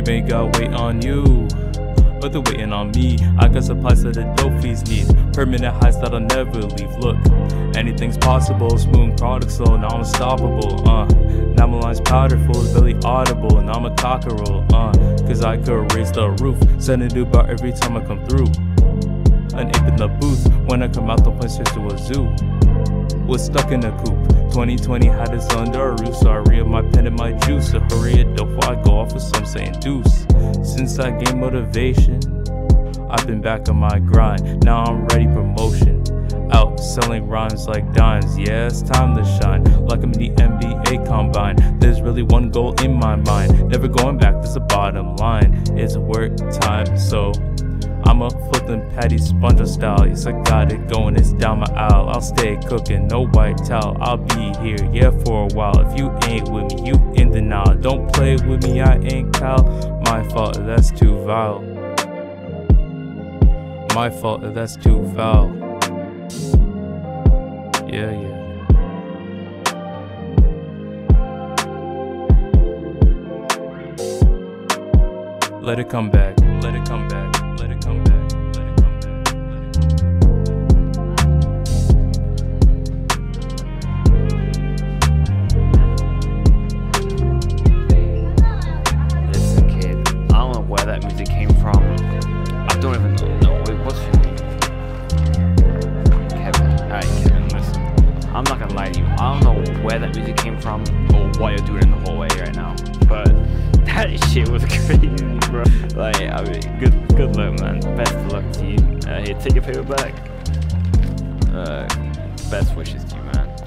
You may got weight on you but they're waiting on me. I got supplies that the dope fees need. Permanent highs that I'll never leave. Look, anything's possible. Smooth products, so now I'm unstoppable. Uh, now my line's powderful, it's really audible. and I'm a cockerel. Uh, cause I could raise the roof. Send a new bar every time I come through. An ape in the booth. When I come out, the place to a zoo. Was stuck in a coop. 2020 had us under a roof, so I re my pen and my juice. So hurry it before I go off with some saying deuce. Since I gained motivation, I've been back on my grind. Now I'm ready for promotion. Out selling rhymes like dimes. Yeah, it's time to shine. Like I'm in the NBA combine. There's really one goal in my mind. Never going back, that's the bottom line. It's work time, so I'm a flippin' patty SpongeBob style. Yes, I got it going, it's down my aisle. I'll stay cooking, no white towel. I'll be here, yeah, for a while. If you ain't with me, you in denial. Don't play with me, I ain't Kyle. My fault, that's too vile. My fault, that's too foul. Yeah, yeah. Let it come back, let it come back. I'm not gonna lie to you. I don't know where that music came from or what you're doing in the hallway right now, but that shit was crazy, bro. Like, I mean, good, good luck, man. Best of luck to you. Uh, here, take your paper back. Uh, best wishes to you, man.